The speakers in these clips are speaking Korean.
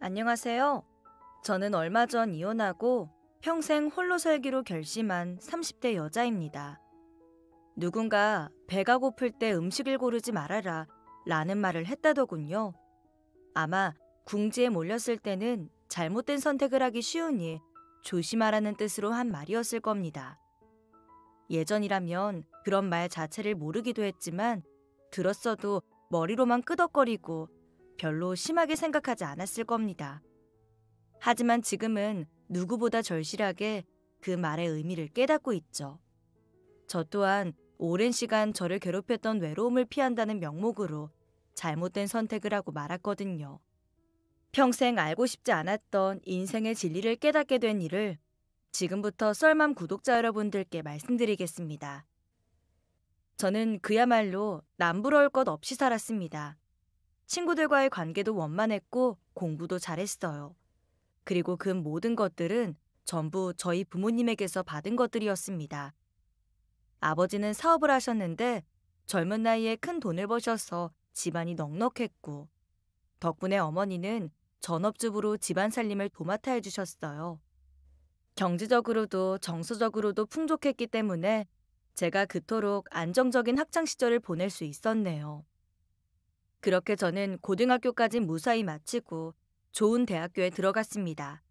안녕하세요. 저는 얼마 전 이혼하고 평생 홀로 살기로 결심한 30대 여자입니다. 누군가 배가 고플 때 음식을 고르지 말아라 라는 말을 했다더군요. 아마 궁지에 몰렸을 때는 잘못된 선택을 하기 쉬우니 조심하라는 뜻으로 한 말이었을 겁니다. 예전이라면 그런 말 자체를 모르기도 했지만 들었어도 머리로만 끄덕거리고 별로 심하게 생각하지 않았을 겁니다. 하지만 지금은 누구보다 절실하게 그 말의 의미를 깨닫고 있죠. 저 또한 오랜 시간 저를 괴롭혔던 외로움을 피한다는 명목으로 잘못된 선택을 하고 말았거든요. 평생 알고 싶지 않았던 인생의 진리를 깨닫게 된 일을 지금부터 썰맘 구독자 여러분들께 말씀드리겠습니다. 저는 그야말로 남부러울 것 없이 살았습니다. 친구들과의 관계도 원만했고 공부도 잘했어요. 그리고 그 모든 것들은 전부 저희 부모님에게서 받은 것들이었습니다. 아버지는 사업을 하셨는데 젊은 나이에 큰 돈을 버셔서 집안이 넉넉했고 덕분에 어머니는 전업주부로 집안 살림을 도맡아 해주셨어요. 경제적으로도 정서적으로도 풍족했기 때문에 제가 그토록 안정적인 학창 시절을 보낼 수 있었네요. 그렇게 저는 고등학교까지 무사히 마치고 좋은 대학교에 들어갔습니다.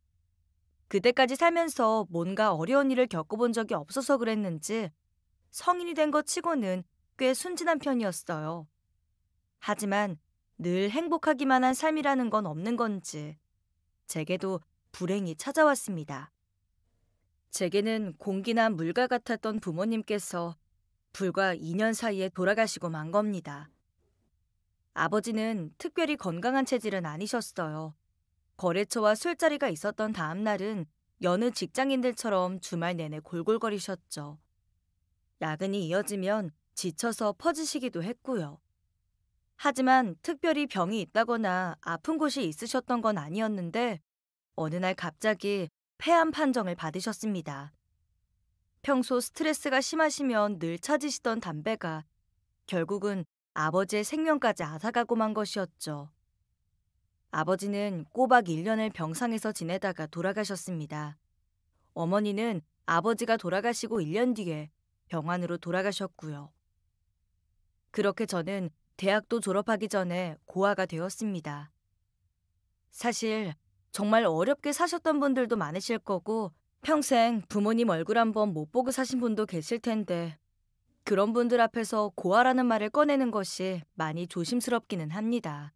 그때까지 살면서 뭔가 어려운 일을 겪어본 적이 없어서 그랬는지 성인이 된 것 치고는 꽤 순진한 편이었어요. 하지만 늘 행복하기만 한 삶이라는 건 없는 건지 제게도 불행이 찾아왔습니다. 제게는 공기나 물과 같았던 부모님께서 불과 2년 사이에 돌아가시고 만 겁니다. 아버지는 특별히 건강한 체질은 아니셨어요. 거래처와 술자리가 있었던 다음 날은 여느 직장인들처럼 주말 내내 골골거리셨죠. 야근이 이어지면 지쳐서 퍼지시기도 했고요. 하지만 특별히 병이 있다거나 아픈 곳이 있으셨던 건 아니었는데 어느 날 갑자기 폐암 판정을 받으셨습니다. 평소 스트레스가 심하시면 늘 찾으시던 담배가 결국은 아버지의 생명까지 앗아가고 만 것이었죠. 아버지는 꼬박 1년을 병상에서 지내다가 돌아가셨습니다. 어머니는 아버지가 돌아가시고 1년 뒤에 병환으로 돌아가셨고요. 그렇게 저는 대학도 졸업하기 전에 고아가 되었습니다. 사실 정말 어렵게 사셨던 분들도 많으실 거고 평생 부모님 얼굴 한번 못 보고 사신 분도 계실 텐데 그런 분들 앞에서 고아라는 말을 꺼내는 것이 많이 조심스럽기는 합니다.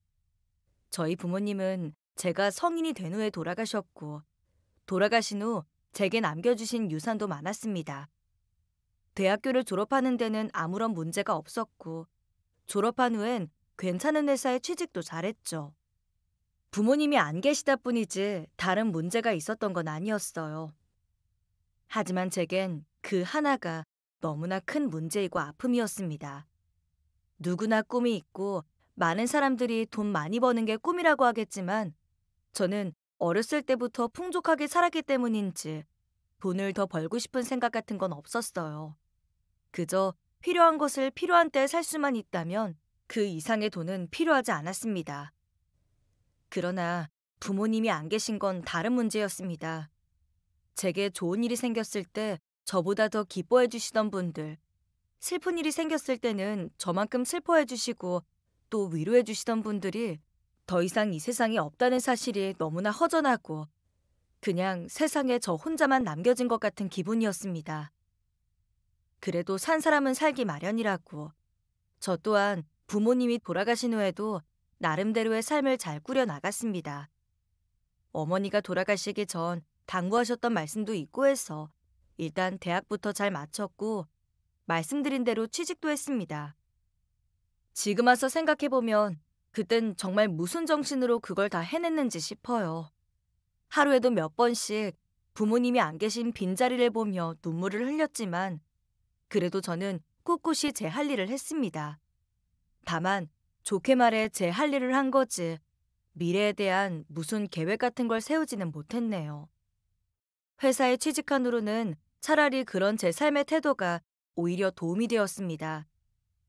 저희 부모님은 제가 성인이 된 후에 돌아가셨고 돌아가신 후 제게 남겨주신 유산도 많았습니다. 대학교를 졸업하는 데는 아무런 문제가 없었고 졸업한 후엔 괜찮은 회사에 취직도 잘했죠. 부모님이 안 계시다 뿐이지 다른 문제가 있었던 건 아니었어요. 하지만 제겐 그 하나가 너무나 큰 문제이고 아픔이었습니다. 누구나 꿈이 있고 많은 사람들이 돈 많이 버는 게 꿈이라고 하겠지만 저는 어렸을 때부터 풍족하게 살았기 때문인지 돈을 더 벌고 싶은 생각 같은 건 없었어요. 그저 필요한 것을 필요한 때에 살 수만 있다면 그 이상의 돈은 필요하지 않았습니다. 그러나 부모님이 안 계신 건 다른 문제였습니다. 제게 좋은 일이 생겼을 때 저보다 더 기뻐해 주시던 분들, 슬픈 일이 생겼을 때는 저만큼 슬퍼해 주시고 또 위로해 주시던 분들이 더 이상 이 세상에 없다는 사실이 너무나 허전하고 그냥 세상에 저 혼자만 남겨진 것 같은 기분이었습니다. 그래도 산 사람은 살기 마련이라고 저 또한 부모님이 돌아가신 후에도 나름대로의 삶을 잘 꾸려 나갔습니다. 어머니가 돌아가시기 전 당부하셨던 말씀도 있고 해서 일단 대학부터 잘 마쳤고 말씀드린 대로 취직도 했습니다. 지금 와서 생각해보면 그땐 정말 무슨 정신으로 그걸 다 해냈는지 싶어요. 하루에도 몇 번씩 부모님이 안 계신 빈자리를 보며 눈물을 흘렸지만 그래도 저는 꿋꿋이 제 할 일을 했습니다. 다만 좋게 말해 제 할 일을 한 거지 미래에 대한 무슨 계획 같은 걸 세우지는 못했네요. 회사에 취직한 후로는 차라리 그런 제 삶의 태도가 오히려 도움이 되었습니다.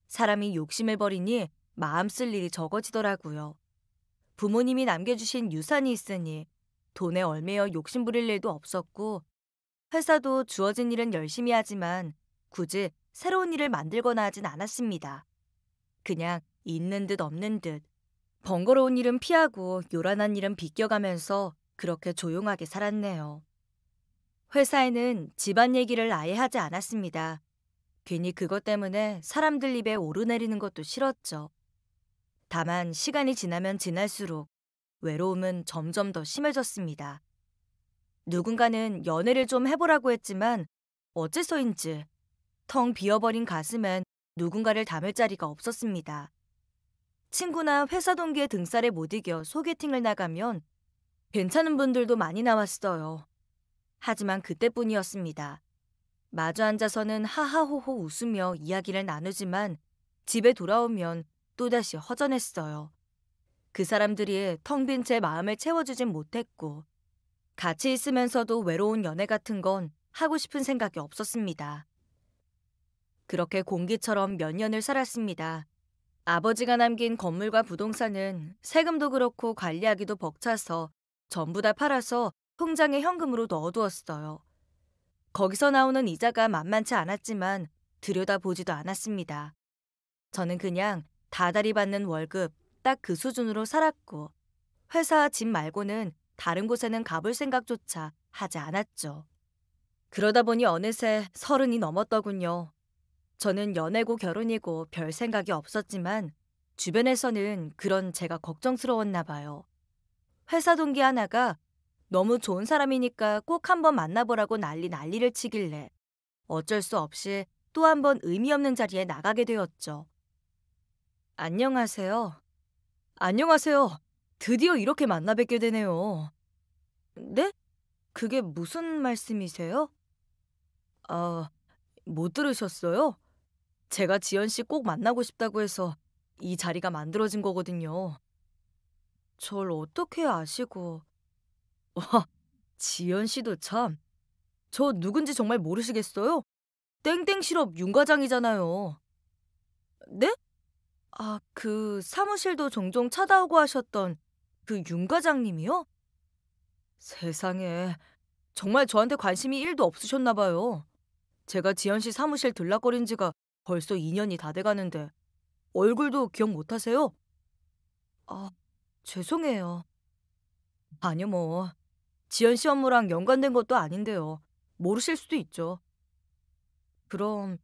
사람이 욕심을 버리니 마음 쓸 일이 적어지더라고요. 부모님이 남겨주신 유산이 있으니 돈에 얼매여 욕심 부릴 일도 없었고 회사도 주어진 일은 열심히 하지만 굳이 새로운 일을 만들거나 하진 않았습니다. 그냥 있는 듯 없는 듯 번거로운 일은 피하고 요란한 일은 비껴가면서 그렇게 조용하게 살았네요. 회사에는 집안 얘기를 아예 하지 않았습니다. 괜히 그것 때문에 사람들 입에 오르내리는 것도 싫었죠. 다만 시간이 지나면 지날수록 외로움은 점점 더 심해졌습니다. 누군가는 연애를 좀 해보라고 했지만 어째서인지 텅 비어버린 가슴엔 누군가를 담을 자리가 없었습니다. 친구나 회사 동기의 등살에 못 이겨 소개팅을 나가면 괜찮은 분들도 많이 나왔어요. 하지만 그때뿐이었습니다. 마주 앉아서는 하하호호 웃으며 이야기를 나누지만 집에 돌아오면 또다시 허전했어요. 그 사람들이 텅 빈 제 마음을 채워주진 못했고 같이 있으면서도 외로운 연애 같은 건 하고 싶은 생각이 없었습니다. 그렇게 공기처럼 몇 년을 살았습니다. 아버지가 남긴 건물과 부동산은 세금도 그렇고 관리하기도 벅차서 전부 다 팔아서 통장에 현금으로 넣어두었어요. 거기서 나오는 이자가 만만치 않았지만 들여다보지도 않았습니다. 저는 그냥 다달이 받는 월급 딱 그 수준으로 살았고 회사 집 말고는 다른 곳에는 가볼 생각조차 하지 않았죠. 그러다 보니 어느새 서른이 넘었더군요. 저는 연애고 결혼이고 별 생각이 없었지만 주변에서는 그런 제가 걱정스러웠나 봐요. 회사 동기 하나가 너무 좋은 사람이니까 꼭 한번 만나보라고 난리 난리를 치길래 어쩔 수 없이 또 한 번 의미 없는 자리에 나가게 되었죠. 안녕하세요. 안녕하세요. 드디어 이렇게 만나 뵙게 되네요. 네? 그게 무슨 말씀이세요? 아, 못 들으셨어요? 제가 지연 씨 꼭 만나고 싶다고 해서 이 자리가 만들어진 거거든요. 절 어떻게 아시고... 와, 지연 씨도 참. 저 누군지 정말 모르시겠어요? 땡땡 시럽 윤 과장이잖아요. 네? 아, 그 사무실도 종종 찾아오고 하셨던 그 윤 과장님이요? 세상에, 정말 저한테 관심이 1도 없으셨나 봐요. 제가 지연 씨 사무실 들락거린 지가 벌써 2년이 다 돼가는데 얼굴도 기억 못 하세요? 아, 죄송해요. 아니요, 뭐. 지연 씨 업무랑 연관된 것도 아닌데요. 모르실 수도 있죠. 그럼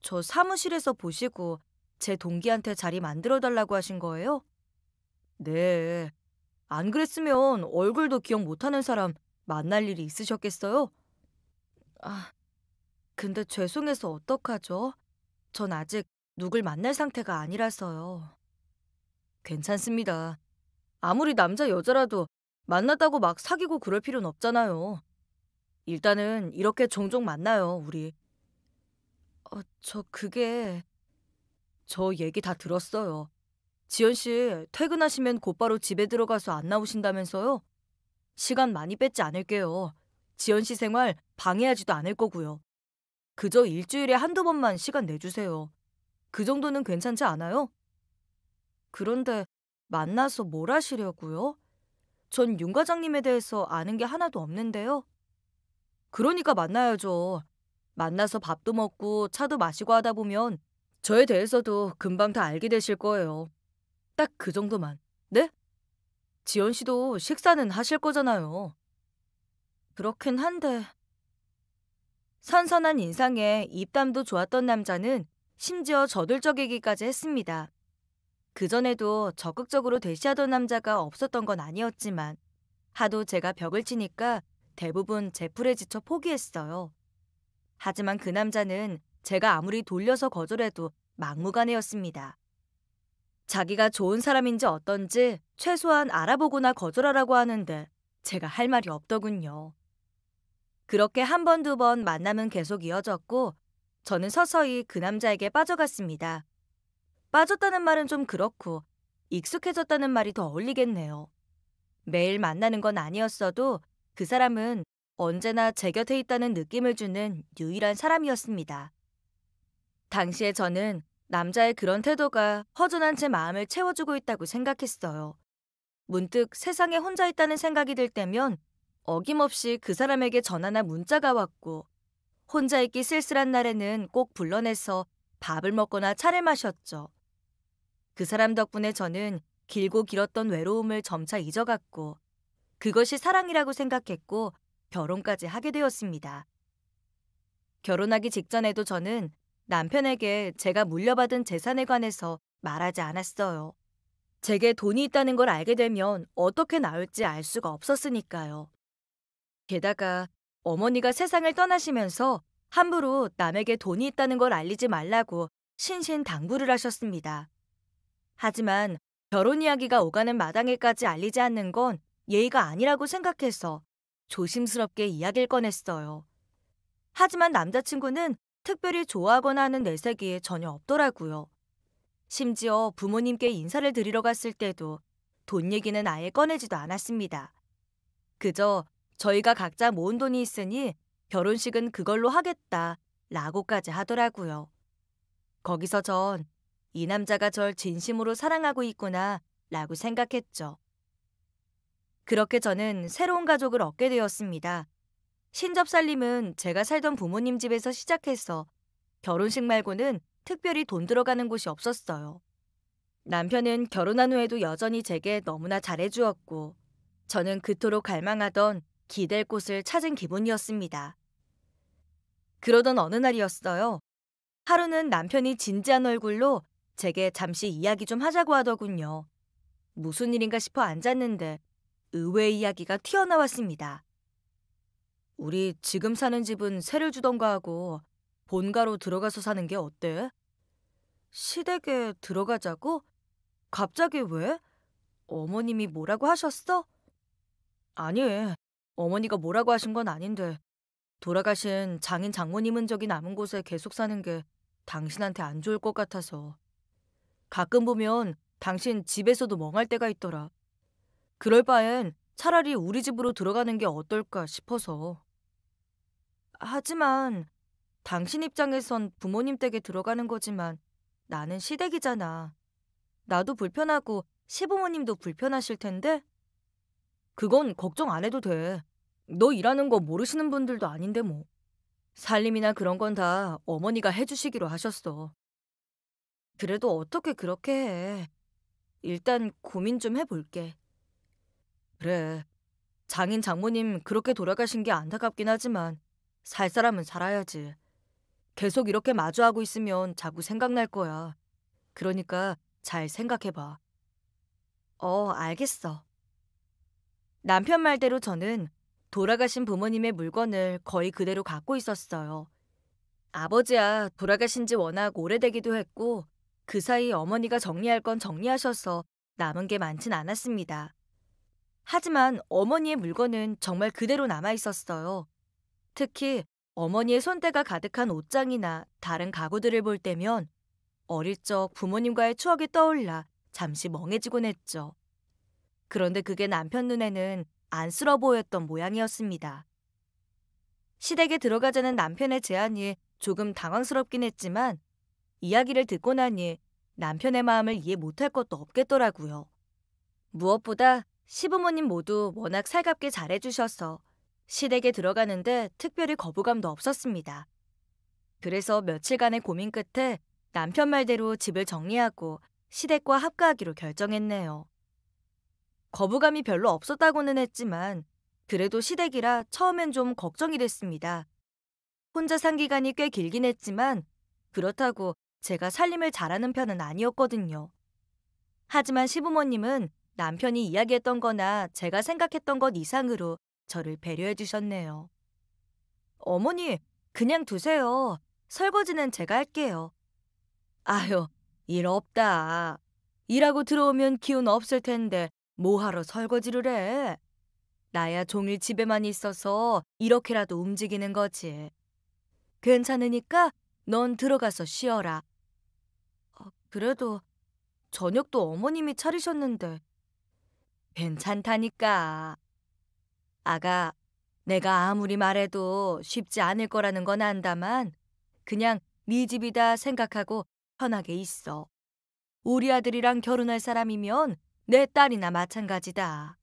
저 사무실에서 보시고 제 동기한테 자리 만들어 달라고 하신 거예요? 네. 안 그랬으면 얼굴도 기억 못하는 사람 만날 일이 있으셨겠어요? 아, 근데 죄송해서 어떡하죠? 전 아직 누굴 만날 상태가 아니라서요. 괜찮습니다. 아무리 남자 여자라도 만났다고 막 사귀고 그럴 필요는 없잖아요. 일단은 이렇게 종종 만나요, 우리. 어, 저 그게 저 얘기 다 들었어요. 지연 씨 퇴근하시면 곧바로 집에 들어가서 안 나오신다면서요? 시간 많이 뺏지 않을게요. 지연 씨 생활 방해하지도 않을 거고요. 그저 일주일에 한두 번만 시간 내주세요. 그 정도는 괜찮지 않아요? 그런데 만나서 뭘 하시려고요? 전 윤 과장님에 대해서 아는 게 하나도 없는데요. 그러니까 만나야죠. 만나서 밥도 먹고 차도 마시고 하다 보면 저에 대해서도 금방 다 알게 되실 거예요. 딱 그 정도만. 네? 지연 씨도 식사는 하실 거잖아요. 그렇긴 한데. 선선한 인상에 입담도 좋았던 남자는 심지어 저돌적이기까지 했습니다. 그전에도 적극적으로 대시하던 남자가 없었던 건 아니었지만 하도 제가 벽을 치니까 대부분 제 풀에 지쳐 포기했어요. 하지만 그 남자는 제가 아무리 돌려서 거절해도 막무가내였습니다. 자기가 좋은 사람인지 어떤지 최소한 알아보거나 거절하라고 하는데 제가 할 말이 없더군요. 그렇게 한 번, 두 번 만남은 계속 이어졌고 저는 서서히 그 남자에게 빠져갔습니다. 빠졌다는 말은 좀 그렇고 익숙해졌다는 말이 더 어울리겠네요. 매일 만나는 건 아니었어도 그 사람은 언제나 제 곁에 있다는 느낌을 주는 유일한 사람이었습니다. 당시에 저는 남자의 그런 태도가 허전한 제 마음을 채워주고 있다고 생각했어요. 문득 세상에 혼자 있다는 생각이 들 때면 어김없이 그 사람에게 전화나 문자가 왔고 혼자 있기 쓸쓸한 날에는 꼭 불러내서 밥을 먹거나 차를 마셨죠. 그 사람 덕분에 저는 길고 길었던 외로움을 점차 잊어갔고 그것이 사랑이라고 생각했고 결혼까지 하게 되었습니다. 결혼하기 직전에도 저는 남편에게 제가 물려받은 재산에 관해서 말하지 않았어요. 제게 돈이 있다는 걸 알게 되면 어떻게 나올지 알 수가 없었으니까요. 게다가 어머니가 세상을 떠나시면서 함부로 남에게 돈이 있다는 걸 알리지 말라고 신신 당부를 하셨습니다. 하지만 결혼 이야기가 오가는 마당에까지 알리지 않는 건 예의가 아니라고 생각해서 조심스럽게 이야기를 꺼냈어요. 하지만 남자친구는 특별히 좋아하거나 하는 내색이 전혀 없더라고요. 심지어 부모님께 인사를 드리러 갔을 때도 돈 얘기는 아예 꺼내지도 않았습니다. 그저 저희가 각자 모은 돈이 있으니 결혼식은 그걸로 하겠다 라고까지 하더라고요. 거기서 전 이 남자가 절 진심으로 사랑하고 있구나 라고 생각했죠. 그렇게 저는 새로운 가족을 얻게 되었습니다. 신접살림은 제가 살던 부모님 집에서 시작해서 결혼식 말고는 특별히 돈 들어가는 곳이 없었어요. 남편은 결혼한 후에도 여전히 제게 너무나 잘해주었고 저는 그토록 갈망하던 기댈 곳을 찾은 기분이었습니다. 그러던 어느 날이었어요. 하루는 남편이 진지한 얼굴로 제게 잠시 이야기 좀 하자고 하더군요. 무슨 일인가 싶어 앉았는데 의외의 이야기가 튀어나왔습니다. 우리 지금 사는 집은 세를 주던가 하고 본가로 들어가서 사는 게 어때? 시댁에 들어가자고? 갑자기 왜? 어머님이 뭐라고 하셨어? 아니, 어머니가 뭐라고 하신 건 아닌데 돌아가신 장인 장모님은 저기 남은 곳에 계속 사는 게 당신한테 안 좋을 것 같아서. 가끔 보면 당신 집에서도 멍할 때가 있더라. 그럴 바엔 차라리 우리 집으로 들어가는 게 어떨까 싶어서. 하지만 당신 입장에선 부모님 댁에 들어가는 거지만 나는 시댁이잖아. 나도 불편하고 시부모님도 불편하실 텐데? 그건 걱정 안 해도 돼. 너 일하는 거 모르시는 분들도 아닌데 뭐. 살림이나 그런 건 다 어머니가 해주시기로 하셨어. 그래도 어떻게 그렇게 해. 일단 고민 좀 해볼게. 그래. 장인 장모님 그렇게 돌아가신 게 안타깝긴 하지만 살 사람은 살아야지. 계속 이렇게 마주하고 있으면 자꾸 생각날 거야. 그러니까 잘 생각해봐. 어, 알겠어. 남편 말대로 저는 돌아가신 부모님의 물건을 거의 그대로 갖고 있었어요. 아버지야 돌아가신 지 워낙 오래되기도 했고 그 사이 어머니가 정리할 건 정리하셔서 남은 게 많진 않았습니다. 하지만 어머니의 물건은 정말 그대로 남아 있었어요. 특히 어머니의 손때가 가득한 옷장이나 다른 가구들을 볼 때면 어릴 적 부모님과의 추억이 떠올라 잠시 멍해지곤 했죠. 그런데 그게 남편 눈에는 안쓰러 보였던 모양이었습니다. 시댁에 들어가자는 남편의 제안이 조금 당황스럽긴 했지만 이야기를 듣고 나니 남편의 마음을 이해 못할 것도 없겠더라고요. 무엇보다 시부모님 모두 워낙 살갑게 잘해주셔서 시댁에 들어가는데 특별히 거부감도 없었습니다. 그래서 며칠간의 고민 끝에 남편 말대로 집을 정리하고 시댁과 합가하기로 결정했네요. 거부감이 별로 없었다고는 했지만 그래도 시댁이라 처음엔 좀 걱정이 됐습니다. 혼자 산 기간이 꽤 길긴 했지만 그렇다고 제가 살림을 잘하는 편은 아니었거든요. 하지만 시부모님은 남편이 이야기했던 거나 제가 생각했던 것 이상으로 저를 배려해 주셨네요. 어머니, 그냥 두세요. 설거지는 제가 할게요. 아휴, 일 없다. 일하고 들어오면 기운 없을 텐데 뭐하러 설거지를 해? 나야 종일 집에만 있어서 이렇게라도 움직이는 거지. 괜찮으니까 넌 들어가서 쉬어라. 어, 그래도 저녁도 어머님이 차리셨는데. 괜찮다니까. 아가, 내가 아무리 말해도 쉽지 않을 거라는 건 안다만 그냥 네 집이다 생각하고 편하게 있어. 우리 아들이랑 결혼할 사람이면 내 딸이나 마찬가지다.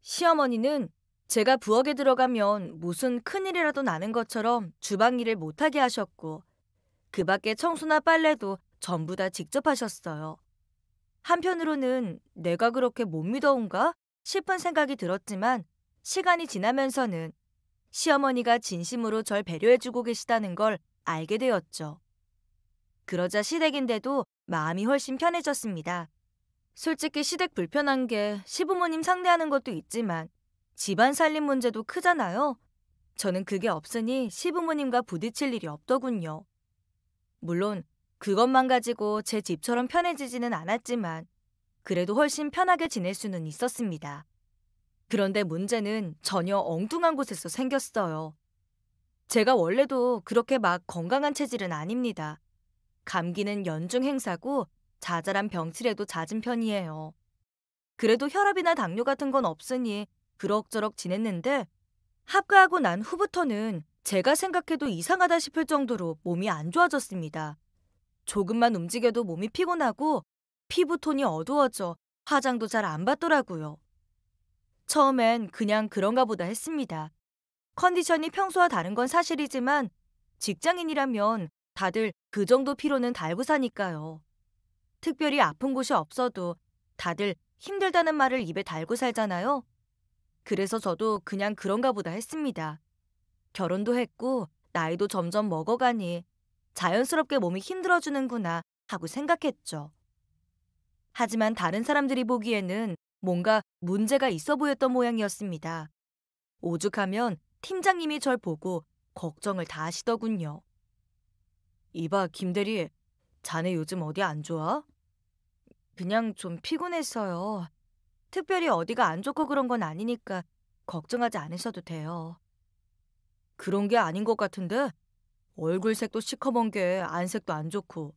시어머니는 제가 부엌에 들어가면 무슨 큰일이라도 나는 것처럼 주방 일을 못하게 하셨고, 그 밖에 청소나 빨래도 전부 다 직접 하셨어요. 한편으로는 내가 그렇게 못 믿어온가 싶은 생각이 들었지만, 시간이 지나면서는 시어머니가 진심으로 절 배려해주고 계시다는 걸 알게 되었죠. 그러자 시댁인데도 마음이 훨씬 편해졌습니다. 솔직히 시댁 불편한 게 시부모님 상대하는 것도 있지만 집안 살림 문제도 크잖아요. 저는 그게 없으니 시부모님과 부딪힐 일이 없더군요. 물론 그것만 가지고 제 집처럼 편해지지는 않았지만 그래도 훨씬 편하게 지낼 수는 있었습니다. 그런데 문제는 전혀 엉뚱한 곳에서 생겼어요. 제가 원래도 그렇게 막 건강한 체질은 아닙니다. 감기는 연중 행사고 자잘한 병치레도 잦은 편이에요. 그래도 혈압이나 당뇨 같은 건 없으니 그럭저럭 지냈는데 합가하고 난 후부터는 제가 생각해도 이상하다 싶을 정도로 몸이 안 좋아졌습니다. 조금만 움직여도 몸이 피곤하고 피부톤이 어두워져 화장도 잘 안 받더라고요. 처음엔 그냥 그런가 보다 했습니다. 컨디션이 평소와 다른 건 사실이지만 직장인이라면 다들 그 정도 피로는 달고 사니까요. 특별히 아픈 곳이 없어도 다들 힘들다는 말을 입에 달고 살잖아요. 그래서 저도 그냥 그런가 보다 했습니다. 결혼도 했고 나이도 점점 먹어가니 자연스럽게 몸이 힘들어지는구나 하고 생각했죠. 하지만 다른 사람들이 보기에는 뭔가 문제가 있어 보였던 모양이었습니다. 오죽하면 팀장님이 절 보고 걱정을 다 하시더군요. 이봐, 김대리. 자네 요즘 어디 안 좋아? 그냥 좀 피곤했어요. 특별히 어디가 안 좋고 그런 건 아니니까 걱정하지 않으셔도 돼요. 그런 게 아닌 것 같은데? 얼굴색도 시커먼 게 안색도 안 좋고.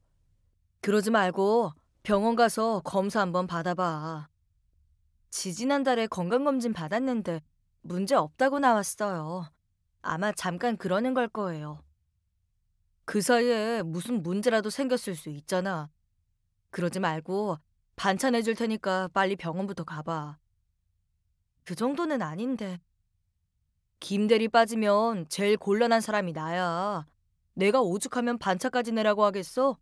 그러지 말고 병원 가서 검사 한번 받아봐. 지지난달에 건강검진 받았는데 문제 없다고 나왔어요. 아마 잠깐 그러는 걸 거예요. 그 사이에 무슨 문제라도 생겼을 수 있잖아. 그러지 말고 반찬 해줄 테니까 빨리 병원부터 가봐. 그 정도는 아닌데. 김대리 빠지면 제일 곤란한 사람이 나야. 내가 오죽하면 반차까지 내라고 하겠어?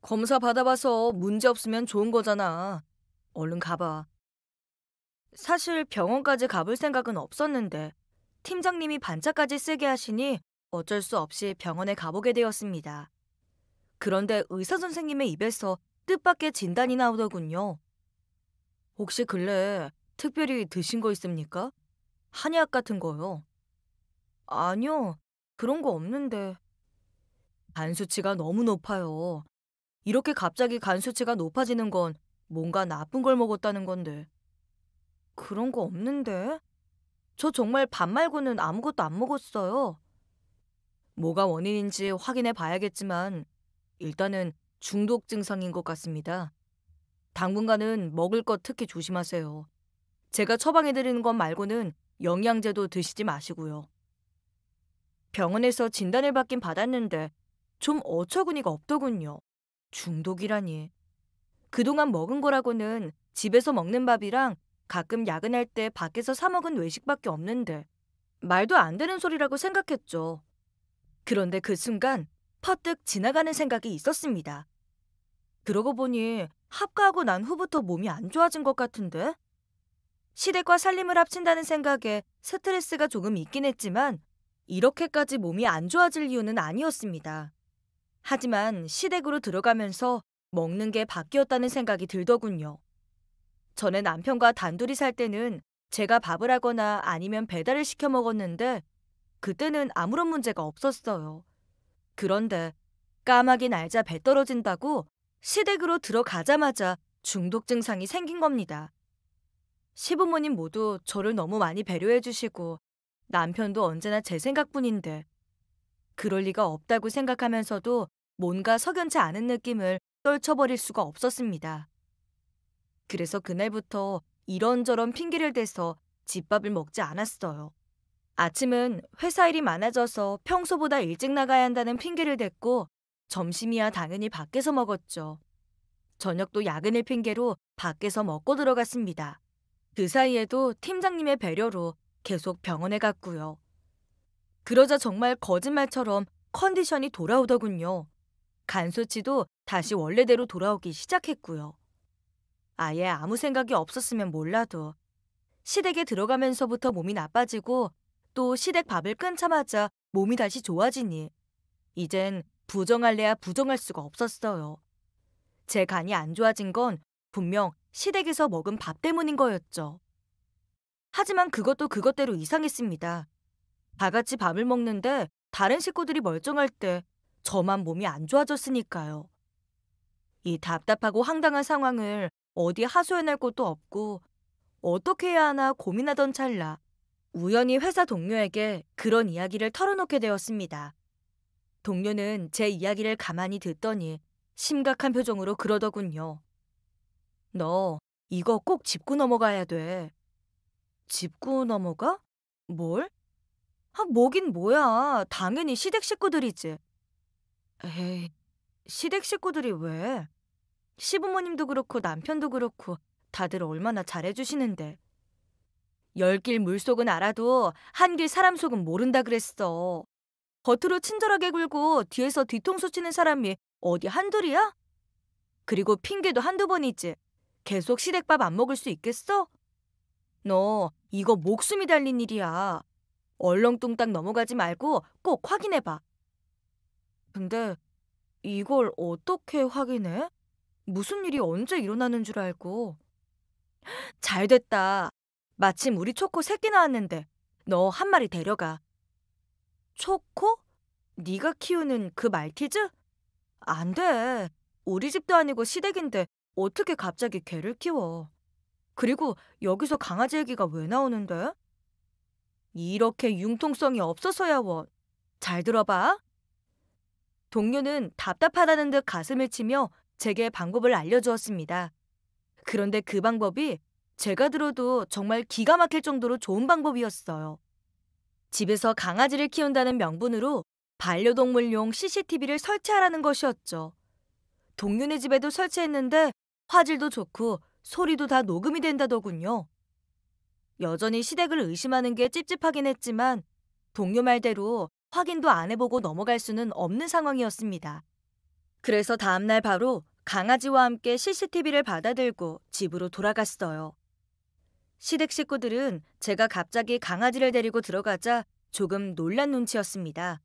검사 받아봐서 문제 없으면 좋은 거잖아. 얼른 가봐. 사실 병원까지 가볼 생각은 없었는데 팀장님이 반차까지 쓰게 하시니 어쩔 수 없이 병원에 가보게 되었습니다. 그런데 의사 선생님의 입에서 뜻밖의 진단이 나오더군요. 혹시 근래 특별히 드신 거 있습니까? 한약 같은 거요. 아니요, 그런 거 없는데. 간 수치가 너무 높아요. 이렇게 갑자기 간 수치가 높아지는 건 뭔가 나쁜 걸 먹었다는 건데. 그런 거 없는데? 저 정말 밥 말고는 아무것도 안 먹었어요. 뭐가 원인인지 확인해 봐야겠지만 일단은 중독 증상인 것 같습니다. 당분간은 먹을 것 특히 조심하세요. 제가 처방해 드리는 것 말고는 영양제도 드시지 마시고요. 병원에서 진단을 받긴 받았는데 좀 어처구니가 없더군요. 중독이라니. 그동안 먹은 거라고는 집에서 먹는 밥이랑 가끔 야근할 때 밖에서 사 먹은 외식밖에 없는데 말도 안 되는 소리라고 생각했죠. 그런데 그 순간 퍼뜩 지나가는 생각이 있었습니다. 그러고 보니 합가하고 난 후부터 몸이 안 좋아진 것 같은데? 시댁과 살림을 합친다는 생각에 스트레스가 조금 있긴 했지만 이렇게까지 몸이 안 좋아질 이유는 아니었습니다. 하지만 시댁으로 들어가면서 먹는 게 바뀌었다는 생각이 들더군요. 전에 남편과 단둘이 살 때는 제가 밥을 하거나 아니면 배달을 시켜 먹었는데 그때는 아무런 문제가 없었어요. 그런데 까마귀 날자 배 떨어진다고 시댁으로 들어가자마자 중독 증상이 생긴 겁니다. 시부모님 모두 저를 너무 많이 배려해 주시고 남편도 언제나 제 생각뿐인데 그럴 리가 없다고 생각하면서도 뭔가 석연치 않은 느낌을 떨쳐버릴 수가 없었습니다. 그래서 그날부터 이런저런 핑계를 대서 집밥을 먹지 않았어요. 아침은 회사 일이 많아져서 평소보다 일찍 나가야 한다는 핑계를 댔고 점심이야 당연히 밖에서 먹었죠. 저녁도 야근을 핑계로 밖에서 먹고 들어갔습니다. 그 사이에도 팀장님의 배려로 계속 병원에 갔고요. 그러자 정말 거짓말처럼 컨디션이 돌아오더군요. 간 수치도 다시 원래대로 돌아오기 시작했고요. 아예 아무 생각이 없었으면 몰라도 시댁에 들어가면서부터 몸이 나빠지고 또 시댁 밥을 끊자마자 몸이 다시 좋아지니 이젠 부정할래야 부정할 수가 없었어요. 제 간이 안 좋아진 건 분명 시댁에서 먹은 밥 때문인 거였죠. 하지만 그것도 그것대로 이상했습니다. 다 같이 밥을 먹는데 다른 식구들이 멀쩡할 때 저만 몸이 안 좋아졌으니까요. 이 답답하고 황당한 상황을 어디 하소연할 곳도 없고 어떻게 해야 하나 고민하던 찰나 우연히 회사 동료에게 그런 이야기를 털어놓게 되었습니다. 동료는 제 이야기를 가만히 듣더니 심각한 표정으로 그러더군요. 너 이거 꼭 짚고 넘어가야 돼. 짚고 넘어가? 뭘? 아, 뭐긴 뭐야. 당연히 시댁 식구들이지. 에이, 시댁 식구들이 왜? 시부모님도 그렇고 남편도 그렇고 다들 얼마나 잘해주시는데. 열길 물속은 알아도 한길 사람 속은 모른다 그랬어. 겉으로 친절하게 굴고 뒤에서 뒤통수 치는 사람이 어디 한둘이야? 그리고 핑계도 한두 번이지. 계속 시댁밥 안 먹을 수 있겠어? 너 이거 목숨이 달린 일이야. 얼렁뚱땅 넘어가지 말고 꼭 확인해봐. 근데 이걸 어떻게 확인해? 무슨 일이 언제 일어나는 줄 알고. 잘 됐다. 마침 우리 초코 새끼 나왔는데 너 한 마리 데려가. 초코? 네가 키우는 그 말티즈? 안 돼. 우리 집도 아니고 시댁인데 어떻게 갑자기 개를 키워. 그리고 여기서 강아지 얘기가 왜 나오는데? 이렇게 융통성이 없어서야 원. 잘 들어봐. 동료는 답답하다는 듯 가슴을 치며 제게 방법을 알려주었습니다. 그런데 그 방법이 제가 들어도 정말 기가 막힐 정도로 좋은 방법이었어요. 집에서 강아지를 키운다는 명분으로 반려동물용 CCTV를 설치하라는 것이었죠. 동료네 집에도 설치했는데 화질도 좋고 소리도 다 녹음이 된다더군요. 여전히 시댁을 의심하는 게 찝찝하긴 했지만 동료 말대로 확인도 안 해보고 넘어갈 수는 없는 상황이었습니다. 그래서 다음날 바로 강아지와 함께 CCTV를 받아들고 집으로 돌아갔어요. 시댁 식구들은 제가 갑자기 강아지를 데리고 들어가자 조금 놀란 눈치였습니다.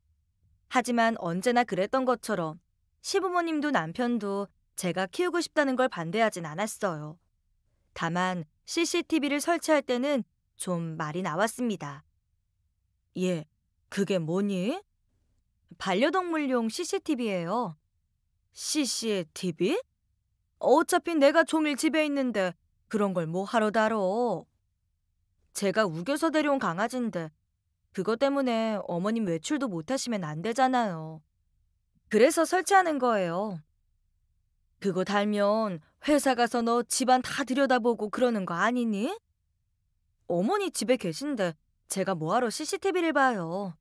하지만 언제나 그랬던 것처럼 시부모님도 남편도 제가 키우고 싶다는 걸 반대하진 않았어요. 다만 CCTV를 설치할 때는 좀 말이 나왔습니다. 예, 그게 뭐니? 반려동물용 CCTV예요. CCTV? 어차피 내가 종일 집에 있는데 그런 걸 뭐 하러 다뤄? 제가 우겨서 데려온 강아지인데 그것 때문에 어머님 외출도 못 하시면 안 되잖아요. 그래서 설치하는 거예요. 그거 달면 회사 가서 너 집안 다 들여다보고 그러는 거 아니니? 어머니 집에 계신데 제가 뭐하러 CCTV를 봐요.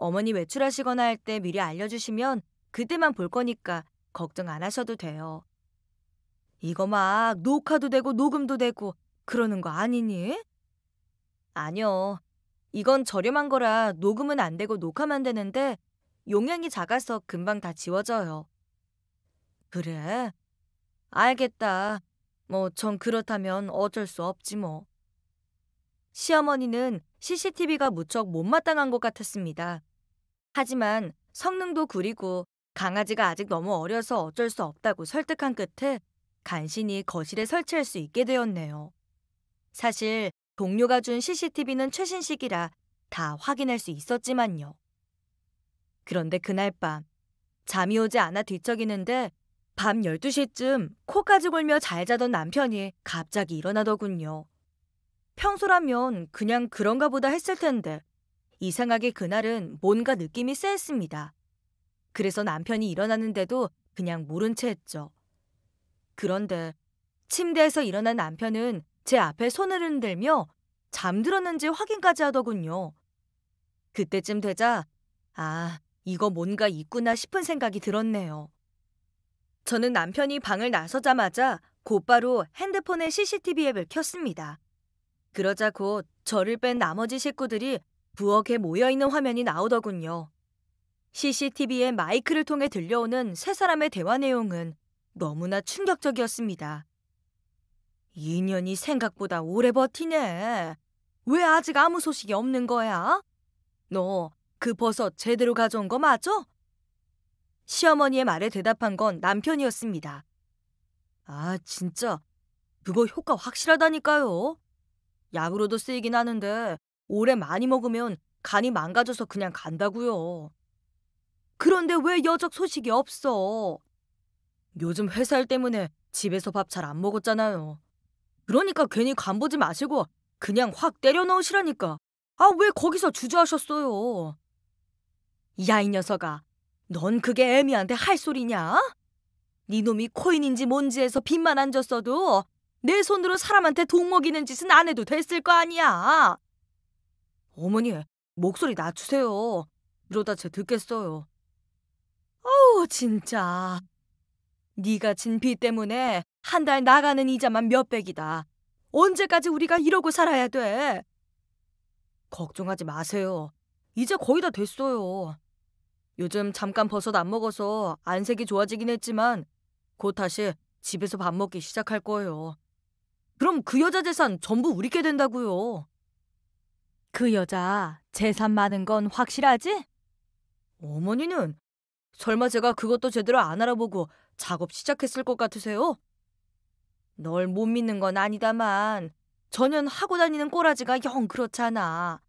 어머니 외출하시거나 할 때 미리 알려주시면 그때만 볼 거니까 걱정 안 하셔도 돼요. 이거 막 녹화도 되고 녹음도 되고 그러는 거 아니니? 아니요. 이건 저렴한 거라 녹음은 안 되고 녹화만 되는데 용량이 작아서 금방 다 지워져요. 그래? 알겠다. 뭐, 전 그렇다면 어쩔 수 없지 뭐. 시어머니는 CCTV가 무척 못마땅한 것 같았습니다. 하지만 성능도 구리고 강아지가 아직 너무 어려서 어쩔 수 없다고 설득한 끝에 간신히 거실에 설치할 수 있게 되었네요. 사실 동료가 준 CCTV는 최신식이라 다 확인할 수 있었지만요. 그런데 그날 밤 잠이 오지 않아 뒤척이는데 밤 12시쯤 코까지 골며 잘 자던 남편이 갑자기 일어나더군요. 평소라면 그냥 그런가 보다 했을 텐데 이상하게 그날은 뭔가 느낌이 쎄했습니다. 그래서 남편이 일어나는데도 그냥 모른 채 했죠. 그런데 침대에서 일어난 남편은 제 앞에 손을 흔들며 잠들었는지 확인까지 하더군요. 그때쯤 되자, 아, 이거 뭔가 있구나 싶은 생각이 들었네요. 저는 남편이 방을 나서자마자 곧바로 핸드폰의 CCTV 앱을 켰습니다. 그러자 곧 저를 뺀 나머지 식구들이 부엌에 모여있는 화면이 나오더군요. CCTV의 마이크를 통해 들려오는 세 사람의 대화 내용은 너무나 충격적이었습니다. 인연이 생각보다 오래 버티네. 왜 아직 아무 소식이 없는 거야? 너 그 버섯 제대로 가져온 거 맞아? 시어머니의 말에 대답한 건 남편이었습니다. 아, 진짜. 그거 효과 확실하다니까요. 약으로도 쓰이긴 하는데 오래 많이 먹으면 간이 망가져서 그냥 간다고요. 그런데 왜 여적 소식이 없어? 요즘 회사 일 때문에 집에서 밥 잘 안 먹었잖아요. 그러니까 괜히 간 보지 마시고 그냥 확 때려 넣으시라니까. 아, 왜 거기서 주저하셨어요? 야, 이 녀석아. 넌 그게 애미한테 할 소리냐? 네 놈이 코인인지 뭔지 해서 빚만 안 졌어도 내 손으로 사람한테 돈 먹이는 짓은 안 해도 됐을 거 아니야. 어머니, 목소리 낮추세요. 이러다 쟤 듣겠어요. 어우, 진짜. 네가 진 빚 때문에 한 달 나가는 이자만 몇백이다. 언제까지 우리가 이러고 살아야 돼? 걱정하지 마세요. 이제 거의 다 됐어요. 요즘 잠깐 버섯 안 먹어서 안색이 좋아지긴 했지만 곧 다시 집에서 밥 먹기 시작할 거예요. 그럼 그 여자 재산 전부 우리 게 된다고요. 그 여자 재산 많은 건 확실하지? 어머니는 설마 제가 그것도 제대로 안 알아보고 작업 시작했을 것 같으세요? 널 못 믿는 건 아니다만 전혀 하고 다니는 꼬라지가 영 그렇잖아.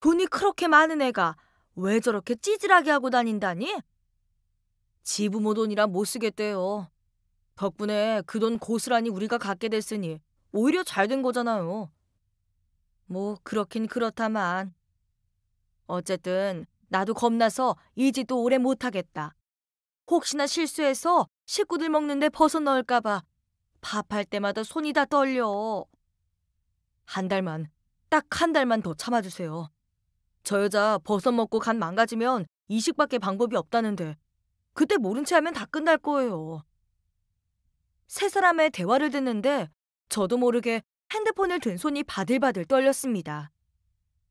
돈이 그렇게 많은 애가 왜 저렇게 찌질하게 하고 다닌다니? 지부모 돈이라 못 쓰겠대요. 덕분에 그 돈 고스란히 우리가 갖게 됐으니 오히려 잘 된 거잖아요. 뭐 그렇긴 그렇다만. 어쨌든 나도 겁나서 이 짓도 오래 못하겠다. 혹시나 실수해서 식구들 먹는데 버섯 넣을까봐 밥할 때마다 손이 다 떨려. 한 달만, 딱 한 달만 더 참아주세요. 저 여자 버섯 먹고 간 망가지면 이식밖에 방법이 없다는데 그때 모른 체 하면 다 끝날 거예요. 세 사람의 대화를 듣는데 저도 모르게 핸드폰을 든 손이 바들바들 떨렸습니다.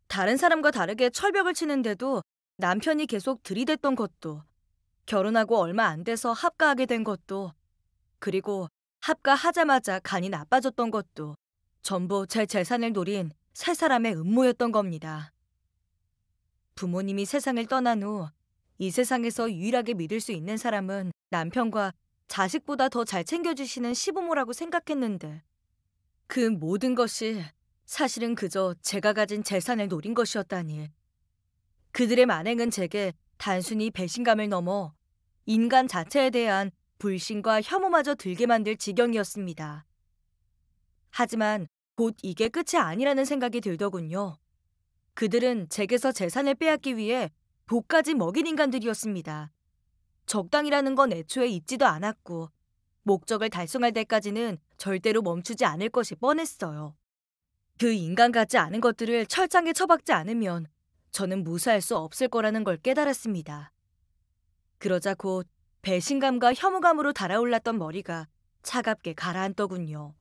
다른 사람과 다르게 철벽을 치는데도 남편이 계속 들이댔던 것도 결혼하고 얼마 안 돼서 합가하게 된 것도 그리고 합가하자마자 간이 나빠졌던 것도 전부 제 재산을 노린 세 사람의 음모였던 겁니다. 부모님이 세상을 떠난 후 이 세상에서 유일하게 믿을 수 있는 사람은 남편과 자식보다 더 잘 챙겨주시는 시부모라고 생각했는데 그 모든 것이 사실은 그저 제가 가진 재산을 노린 것이었다니. 그들의 만행은 제게 단순히 배신감을 넘어 인간 자체에 대한 불신과 혐오마저 들게 만들 지경이었습니다. 하지만 곧 이게 끝이 아니라는 생각이 들더군요. 그들은 제게서 재산을 빼앗기 위해 독까지 먹인 인간들이었습니다. 적당이라는 건 애초에 있지도 않았고 목적을 달성할 때까지는 절대로 멈추지 않을 것이 뻔했어요. 그 인간 같지 않은 것들을 철장에 처박지 않으면 저는 무사할 수 없을 거라는 걸 깨달았습니다. 그러자 곧 배신감과 혐오감으로 달아올랐던 머리가 차갑게 가라앉더군요.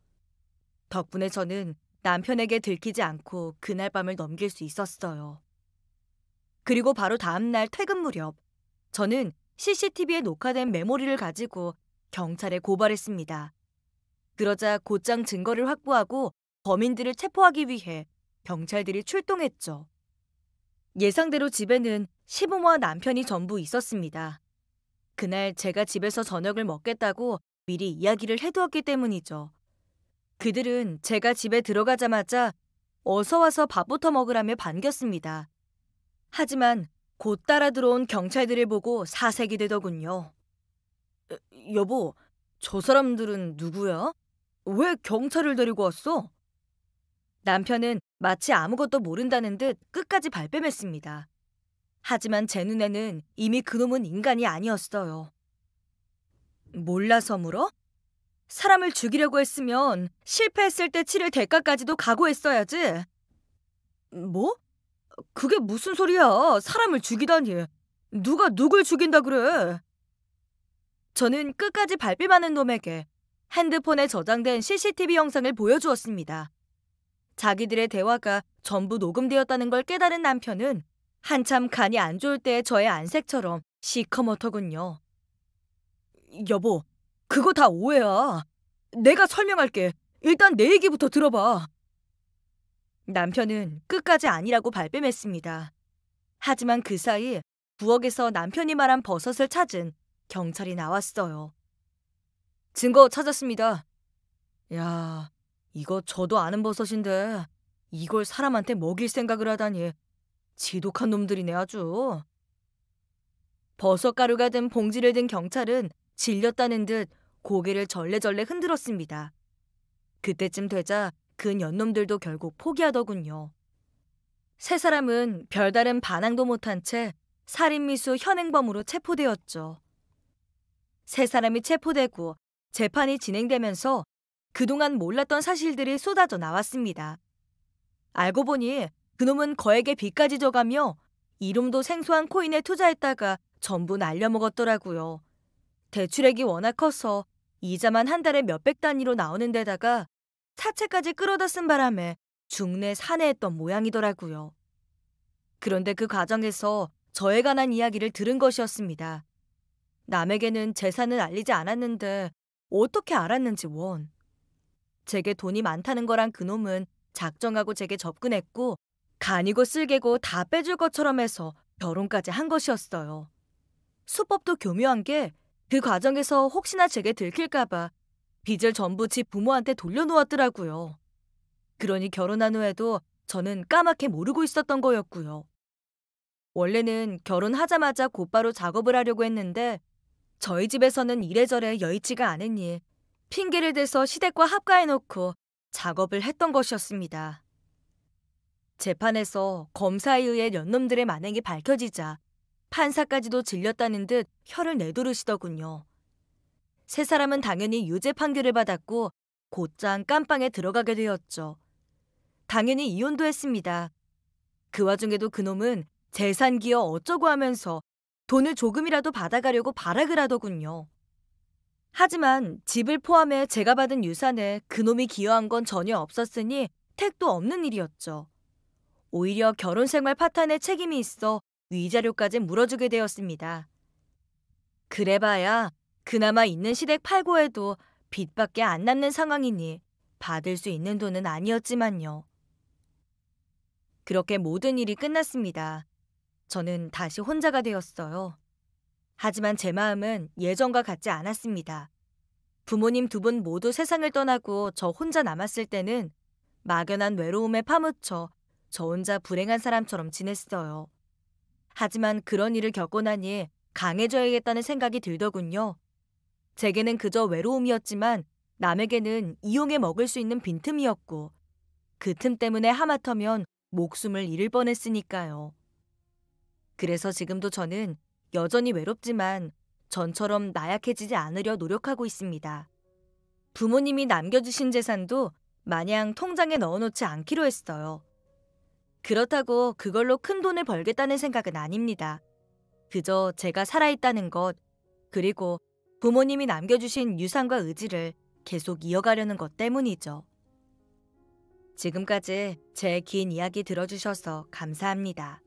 덕분에 저는 남편에게 들키지 않고 그날 밤을 넘길 수 있었어요. 그리고 바로 다음날 퇴근 무렵 저는 CCTV에 녹화된 메모리를 가지고 경찰에 고발했습니다. 그러자 곧장 증거를 확보하고 범인들을 체포하기 위해 경찰들이 출동했죠. 예상대로 집에는 시부모와 남편이 전부 있었습니다. 그날 제가 집에서 저녁을 먹겠다고 미리 이야기를 해두었기 때문이죠. 그들은 제가 집에 들어가자마자 어서 와서 밥부터 먹으라며 반겼습니다. 하지만 곧 따라 들어온 경찰들을 보고 사색이 되더군요. 여보, 저 사람들은 누구야? 왜 경찰을 데리고 왔어? 남편은 마치 아무것도 모른다는 듯 끝까지 발뺌했습니다. 하지만 제 눈에는 이미 그놈은 인간이 아니었어요. 몰라서 물어? 사람을 죽이려고 했으면 실패했을 때 치를 대가까지도 각오했어야지. 뭐? 그게 무슨 소리야? 사람을 죽이다니. 누가 누굴 죽인다 그래? 저는 끝까지 발뺌하는 놈에게 핸드폰에 저장된 CCTV 영상을 보여주었습니다. 자기들의 대화가 전부 녹음되었다는 걸 깨달은 남편은 한참 간이 안 좋을 때의 저의 안색처럼 시커멓더군요. 여보, 그거 다 오해야. 내가 설명할게. 일단 내 얘기부터 들어봐. 남편은 끝까지 아니라고 발뺌했습니다. 하지만 그 사이 부엌에서 남편이 말한 버섯을 찾은 경찰이 나왔어요. 증거 찾았습니다. 야, 이거 저도 아는 버섯인데 이걸 사람한테 먹일 생각을 하다니 지독한 놈들이네 아주. 버섯 가루가 든 봉지를 든 경찰은 질렸다는 듯 고개를 절레절레 흔들었습니다. 그때쯤 되자 그 연놈들도 결국 포기하더군요. 세 사람은 별다른 반항도 못한 채 살인미수 현행범으로 체포되었죠. 세 사람이 체포되고 재판이 진행되면서 그동안 몰랐던 사실들이 쏟아져 나왔습니다. 알고 보니 그놈은 거액의 빚까지 져가며 이름도 생소한 코인에 투자했다가 전부 날려먹었더라고요. 대출액이 워낙 커서 이자만 한 달에 몇백 단위로 나오는 데다가 사채까지 끌어다 쓴 바람에 중내 산해했던 모양이더라고요. 그런데 그 과정에서 저에 관한 이야기를 들은 것이었습니다. 남에게는 재산을 알리지 않았는데 어떻게 알았는지 원. 제게 돈이 많다는 거랑 그놈은 작정하고 제게 접근했고 간이고 쓸개고 다 빼줄 것처럼 해서 결혼까지 한 것이었어요. 수법도 교묘한 게 그 과정에서 혹시나 제게 들킬까봐 빚을 전부 집 부모한테 돌려놓았더라고요. 그러니 결혼한 후에도 저는 까맣게 모르고 있었던 거였고요. 원래는 결혼하자마자 곧바로 작업을 하려고 했는데 저희 집에서는 이래저래 여의치가 않으니 핑계를 대서 시댁과 합가해놓고 작업을 했던 것이었습니다. 재판에서 검사에 의해 연놈들의 만행이 밝혀지자 판사까지도 질렸다는 듯 혀를 내두르시더군요. 세 사람은 당연히 유죄 판결을 받았고 곧장 깜빵에 들어가게 되었죠. 당연히 이혼도 했습니다. 그 와중에도 그놈은 재산 기어 어쩌고 하면서 돈을 조금이라도 받아가려고 발악을 하더군요. 하지만 집을 포함해 제가 받은 유산에 그놈이 기여한 건 전혀 없었으니 택도 없는 일이었죠. 오히려 결혼 생활 파탄에 책임이 있어 위자료까지 물어주게 되었습니다. 그래봐야 그나마 있는 시댁 팔고 해도 빚밖에 안 남는 상황이니 받을 수 있는 돈은 아니었지만요. 그렇게 모든 일이 끝났습니다. 저는 다시 혼자가 되었어요. 하지만 제 마음은 예전과 같지 않았습니다. 부모님 두 분 모두 세상을 떠나고 저 혼자 남았을 때는 막연한 외로움에 파묻혀 저 혼자 불행한 사람처럼 지냈어요. 하지만 그런 일을 겪고 나니 강해져야겠다는 생각이 들더군요. 제게는 그저 외로움이었지만 남에게는 이용해 먹을 수 있는 빈틈이었고 그 틈 때문에 하마터면 목숨을 잃을 뻔했으니까요. 그래서 지금도 저는 여전히 외롭지만 전처럼 나약해지지 않으려 노력하고 있습니다. 부모님이 남겨주신 재산도 마냥 통장에 넣어놓지 않기로 했어요. 그렇다고 그걸로 큰 돈을 벌겠다는 생각은 아닙니다. 그저 제가 살아있다는 것, 그리고 부모님이 남겨주신 유산과 의지를 계속 이어가려는 것 때문이죠. 지금까지 제 긴 이야기 들어주셔서 감사합니다.